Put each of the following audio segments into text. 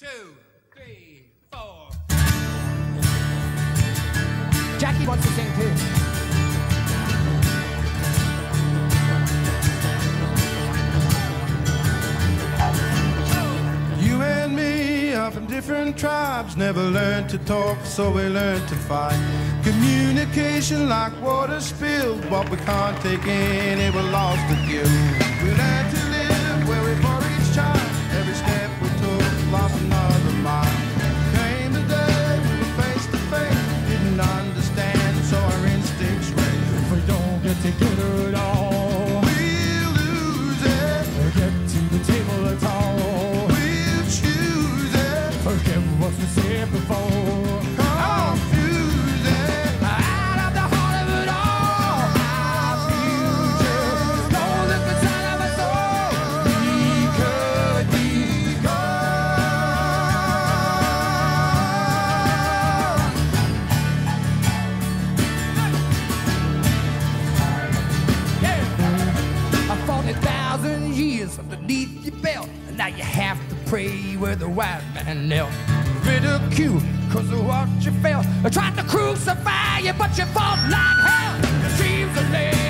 two, three, four. Jackie wants to sing too. You and me are from different tribes, never learned to talk, so we learned to fight. Communication like water spilled, what we can't take in, it will lost to give. We learned to live where we 40,000 years underneath your belt. And now you have to pray where the white man knelt. Ridicule, cause of what you felt. I tried to crucify you, but you fought like hell. Your dreams are led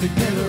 together.